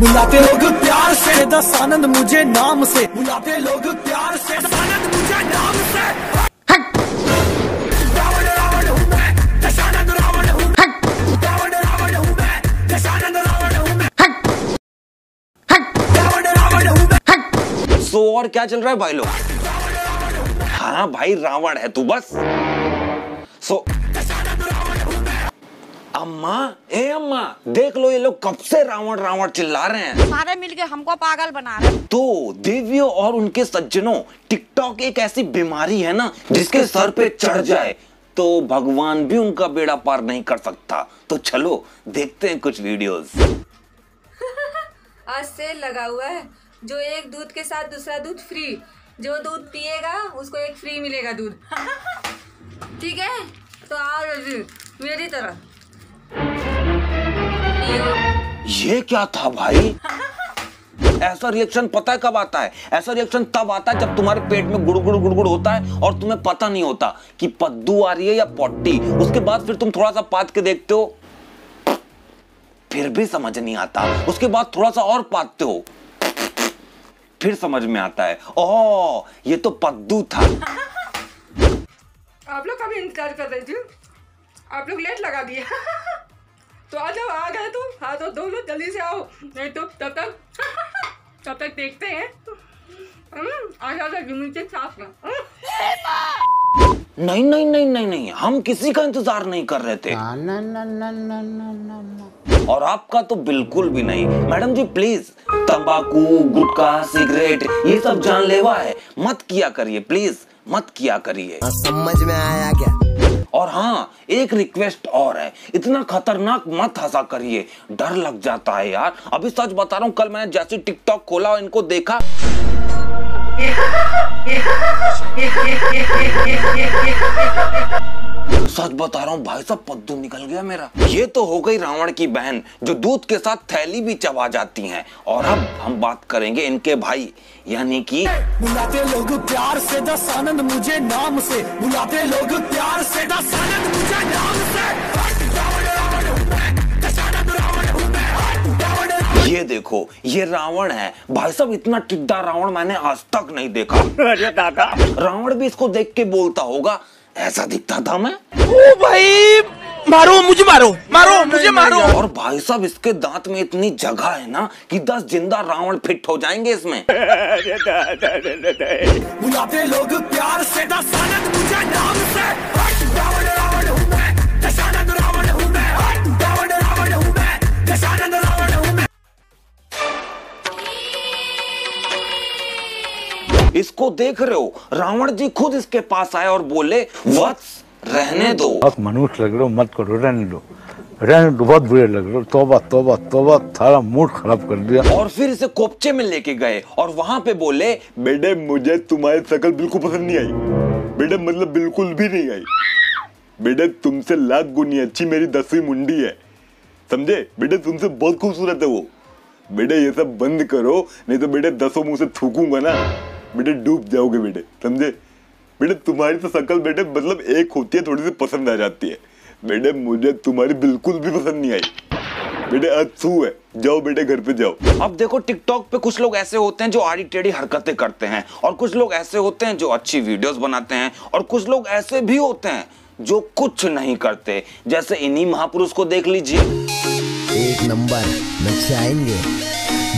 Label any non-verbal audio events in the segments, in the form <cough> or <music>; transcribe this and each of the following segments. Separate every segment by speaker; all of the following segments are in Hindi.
Speaker 1: बुलाते लोग प्यार से। दस आनंद मुझे नाम से। बुलाते लोग प्यार से। दस आनंद मुझे नाम से। रावण रावण हूँ मैं। दशानंद रावण हूँ रावण रावण हूँ मैं। दशानंद रावण हूँ मैं। रावण रावण हूँ मैं।
Speaker 2: सो और क्या चल रहा है भाई लोग? हाँ भाई रावण है तू बस। सो अम्मा ए अम्मा देख लो ये लोग कब से रावण रावण चिल्ला रहे हैं।
Speaker 3: सारे मिलके हमको पागल बना रहे
Speaker 2: तो देवियों और उनके सज्जनों टिकटॉक एक ऐसी बीमारी है ना जिसके सर पे चढ़ जाए तो भगवान भी उनका बेड़ा पार नहीं कर सकता। तो चलो देखते हैं कुछ वीडियोस।
Speaker 4: आज सेल लगा हुआ है जो एक दूध के साथ दूसरा दूध फ्री जो दूध पिएगा उसको एक फ्री मिलेगा दूध। <laughs> ठीक है? तो आओ मेरी तरफ़
Speaker 2: ये क्या था भाई? ऐसा रिएक्शन पता है कब आता है? ऐसा रिएक्शन तब आता है जब तुम्हारे पेट में गुड़गुड़ गुड़गुड़ होता है और तुम्हें पता नहीं होता कि पद्दू आ रही है या पोटी। उसके बाद फिर तुम थोड़ा सा पात के देखते हो। फिर भी समझ नहीं आता। उसके बाद थोड़ा सा और पाते हो। फिर समझ में आता है। ओ ये तो पद्दू था।
Speaker 4: आप लोग कभी इंतज़ार कर रहे थे? आप लोग लेट लगा दिए <laughs> तो आ जाओ आ गए तो हाँ तो दो लोग जल्दी से आओ। नहीं तो तब तक <laughs> तब तक देखते हैं। हम्म, आ जाओ नीचे साफ़ ना।
Speaker 2: नहीं नहीं नहीं नहीं नहीं हम किसी का इंतज़ार नहीं कर रहे थे। ना ना ना ना ना ना ना और आपका तो बिल्कुल भी नहीं। मैडम जी प्लीज़ तंबाकू गुटखा सिगरेट ये सब जानलेवा है। मत किया करिए प्लीज़ मत किया करिए।
Speaker 5: समझ में आया क्या?
Speaker 2: और हाँ एक रिक्वेस्ट और है इतना खतरनाक मत हंसा करिए डर लग जाता है यार अभी सच बता रहा हूँ कल मैंने जैसे टिकटॉक खोला और इनको देखा सच बता रहा हूँ भाई साहब पद्दू निकल गया मेरा। ये तो हो गई रावण की बहन जो दूध के साथ थैली भी चबा जाती हैं। और अब हम बात करेंगे इनके भाई यानी कि
Speaker 1: बुलाते लोग प्यार से दस आनंद मुझे नाम से। बुलाते लोग प्यार से दस आनंद मुझे नाम से।
Speaker 2: ये देखो ये रावण है। भाई साहब इतना टिड्डा रावण मैंने आज तक नहीं देखा। <laughs> अरे दादा। रावण भी इसको देख के बोलता होगा ऐसा दिखता था मैं?
Speaker 6: ओ भाई मारो मुझे मारो मारो मुझे मारो।
Speaker 2: और भाई साहब इसके दांत में इतनी जगह है ना कि दस ज़िंदा रावण फिट हो जाएँगे इसमें।
Speaker 1: बुलाते लोग प्यार से मुझे नाम से
Speaker 2: इसको देख रहे हो। रावण जी खुद इसके पास आए और बोले वत्स रहने दो।
Speaker 7: बहुत मनुष्य लग रहे हो मत करो रहने दो। रहने दो बहुत बुरे लग रहे हो। तोबा तोबा तोबा सारा मूड खराब कर दिया।
Speaker 2: और फिर इसे कोपचे में लेके गए और वहाँ पे बोले
Speaker 8: बेटे मुझे तुम्हारी शकल बिल्कुल पसंद नहीं आई। बेटे मतलब बिल्कुल भी नहीं आई। बेटे तुमसे लाख गुनी अच्छी मेरी दसवीं मुंडी है। समझे? बेटे तुमसे बहुत खूबसूरत है वो। बेटे ये सब बंद करो नहीं तो बेटे दसों मुँह से थूकूँगा ना। बेटे डूब जाओगे बेटे समझे? बेटे तुम्हारी तो शकल बेटे मतलब एक होती है थोड़ी सी पसंद आ जाती है। बेटे मुझे तुम्हारी बिल्कुल भी पसंद नहीं आई। बेटे अच्छू है जाओ बेटे घर पे जाओ।
Speaker 2: अब देखो टिकटॉक पे कुछ लोग ऐसे होते हैं जो आड़ी टेढ़ी हरकतें करते हैं और कुछ लोग ऐसे होते हैं जो अच्छी वीडियोस बनाते हैं और कुछ लोग ऐसे भी होते हैं जो कुछ नहीं करते। जैसे इन्हीं महापुरुष को देख लीजिए।
Speaker 5: एक नंबर नचाएँगे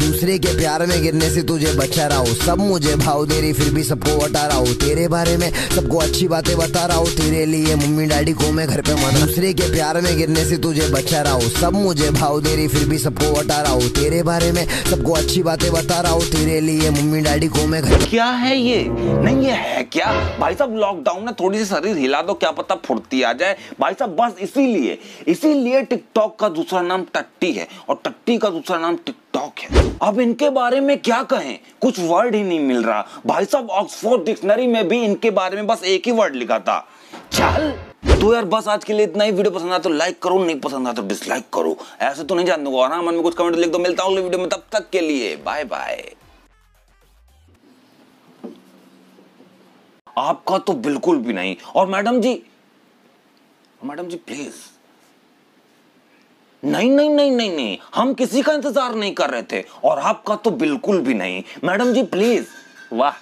Speaker 5: दूसरे के प्यार में गिरने से तुझे बचा रहा हूँ। सब मुझे भाव दे रही फिर भी सबको बता रहा हूँ। तेरे बारे में सबको अच्छी बातें बता रहा हूँ। तेरे लिए मम्मी डैडी को मैं घर पे मना दूसरे के प्यार में गिरने से तुझे बचा रहा हूँ। सब मुझे भाव दे रही फिर भी सबको बता रहा हूँ। तेरे बारे में सबको अच्छी बातें बता रहा हूँ। तेरे लिए मम्मी डैडी को मैं घर
Speaker 2: क्या है ये? नहीं, ये है क्या? भाई साहब लॉकडाउन में थोड़ी सी शरीर हिला दो, क्या पता फुर्ती आ जाए। भाई साहब, बस इसीलिए इसीलिए टिकटॉक का दूसरा नाम टट्टी है, और टट्टी का दूसरा नाम टिकटॉक है। अब इनके बारे में क्या कहें? कुछ वर्ड ही नहीं मिल रहा। भाई साहब ऑक्सफोर्ड डिक्शनरी में भी इनके बारे में बस एक ही वर्ड लिखा था। चल। तो यार, बस आज के लिए इतना ही। वीडियो पसंद आया तो लाइक करो, नहीं पसंद आया तो डिसलाइक करो। ऐसे तो नहीं जानने को। ना मन में कुछ कमेंट लिख दो, मिलता हूँ वीडियो में। तब तक के लिए बाय बाय आपका तो बिल्कुल भी नहीं। और madam ji madam ji please नहीं नहीं नहीं नहीं नहीं। हम किसी का इंतज़ार नहीं कर रहे थे। और आपका तो बिल्कुल भी नहीं। मैडम जी प्लीज़ वाह।